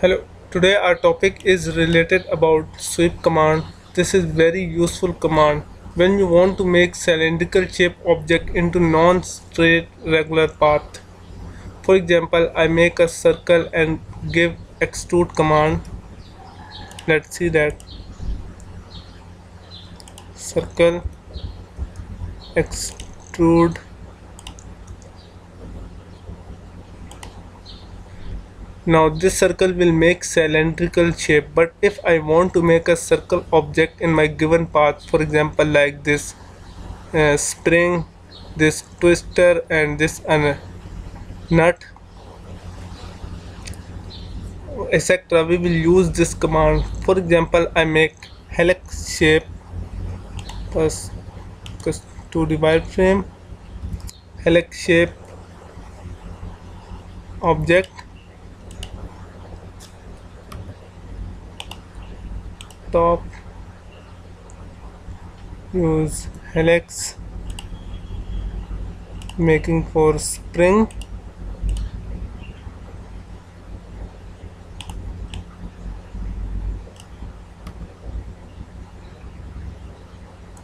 Hello, today our topic is related about sweep command. This is very useful command when you want to make cylindrical shape object into non-straight regular path. For example, I make a circle and give extrude command. Let's see that. Circle extrude Now this circle will make cylindrical shape but if I want to make a circle object in my given path for example like this uh, spring this twister and this uh, nut etc we will use this command. For example I make helix shape first 2D wireframe helix shape object top use helix making for spring.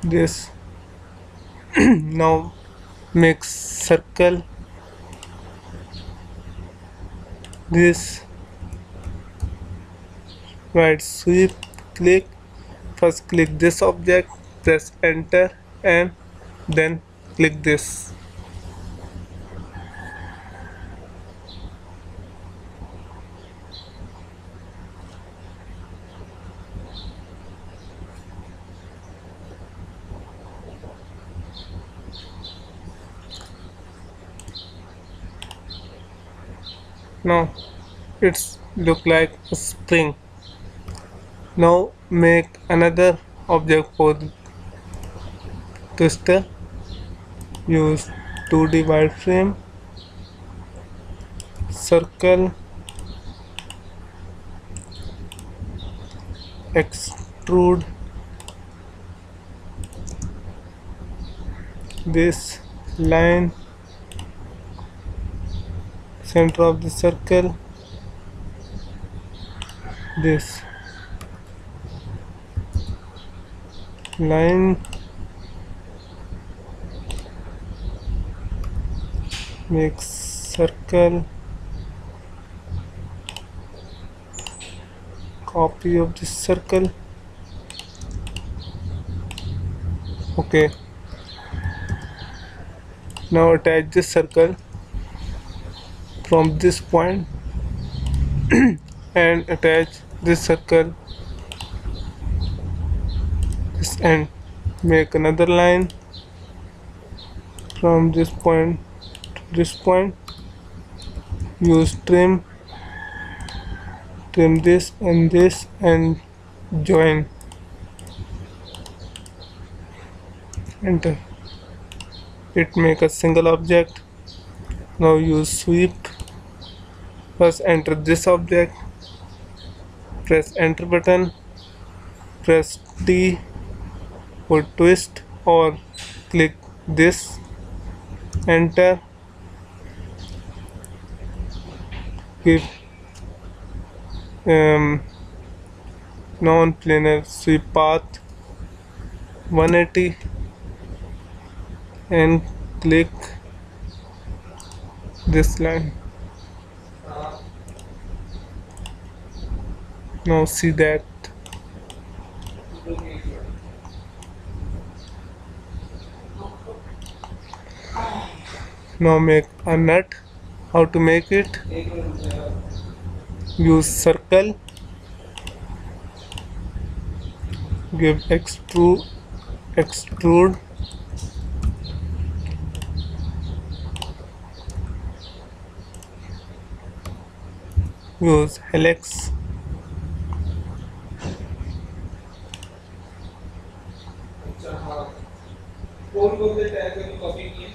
This now make circle. This right sweep click first click this object press enter and then click this. Now it's look like a spring now make another object for the twister use 2d wireframe circle extrude this line. Center of the circle. This line make circle. Copy of this circle. Okay. Now attach this circle from this point and attach this circle this end. Make another line. From this point to this point. Use trim. Trim this and this and join. Enter. It make a single object. Now use sweep. First enter this object. Press enter button. Press T or twist or click this enter give um, non-planar sweep path 180 and click this line now see that now make a nut how to make it use circle give extrude extrude use helix कौन कौन से tag में copy किए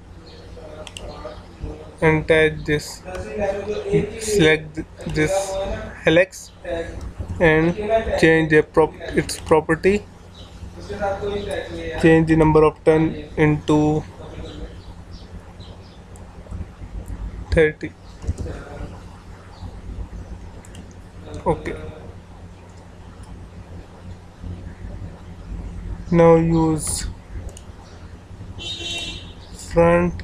enter this select this helix and change prop its property. Change the number of turn into 30 okay. Now use front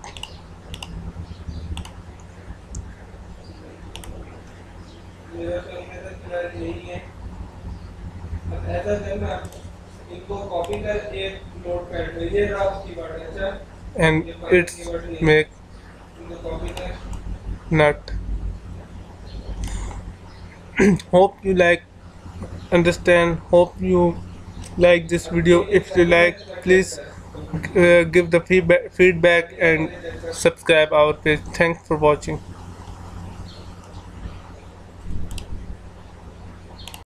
and it's make nut. Hope you like understand. Hope you like this video. If you like please uh, give the feedback feedback and subscribe our page. Thanks for watching.